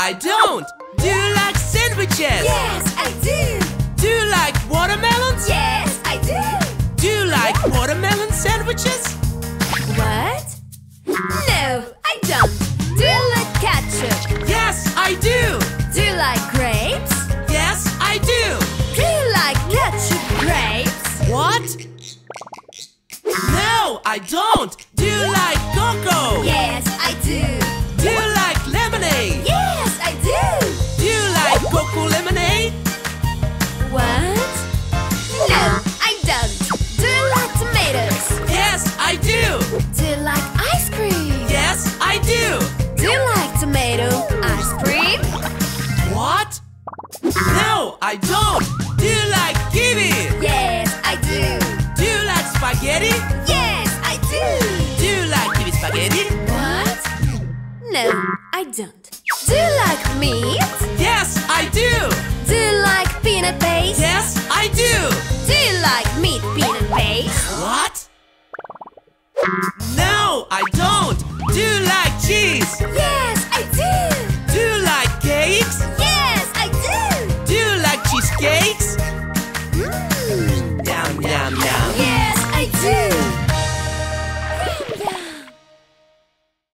I don't. Do you like sandwiches? Yes, I do. Do you like watermelons? Yes, I do. Do you like watermelon sandwiches? What? No, I don't. Do you like ketchup? Yes, I do. Do you like grapes? Yes, I do. Do you like ketchup grapes? What? No, I don't. Do Do you like tomato ice cream? What? No, I don't! Do you like kiwi? Yes, I do! Do you like spaghetti? Yes, I do! Do you like kiwi spaghetti? What? No, I don't. Do you like meat? Yes, I do! Do you like peanut paste? Yes, I do! Do you like meat peanut paste? What? No, I don't!